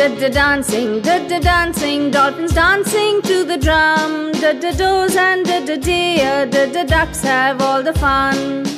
Da da dancing, da da dancing, dolphins dancing to the drum. Da da does and da da deer, da da ducks have all the fun.